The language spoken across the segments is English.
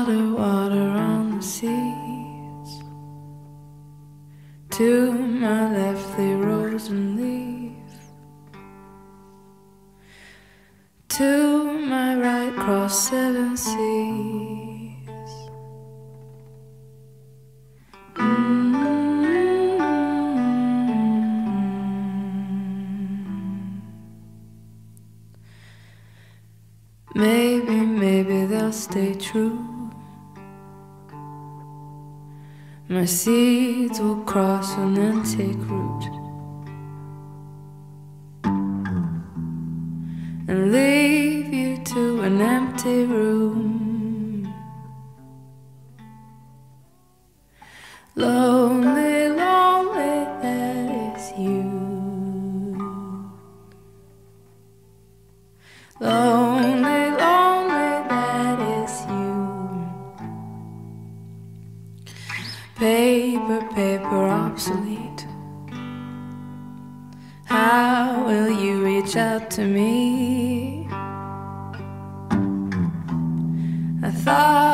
water, water on the seas. To my left, they rose and leave. To my right, cross seven seas. Mm. Maybe, maybe they'll stay true. My seeds will cross and then take root. And leave you to an empty room. Lonely, Paper, paper, obsolete. How will you reach out to me? I thought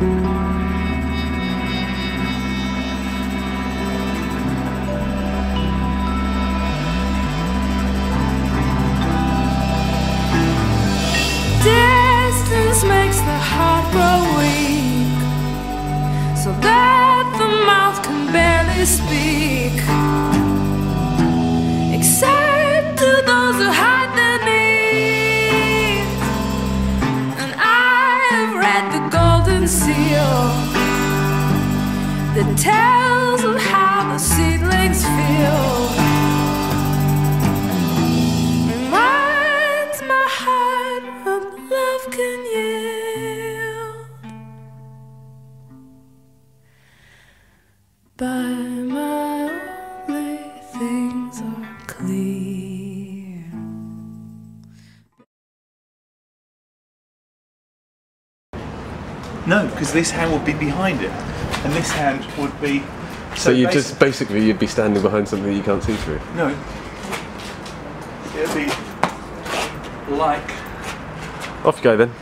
Distance seal that tells of how the seedlings feel. Reminds my heart of love can yield. No, because this hand would be behind it, and this hand would be. So you basi- just basically you'd be standing behind something that you can't see through. no. It'd be like Off you go then.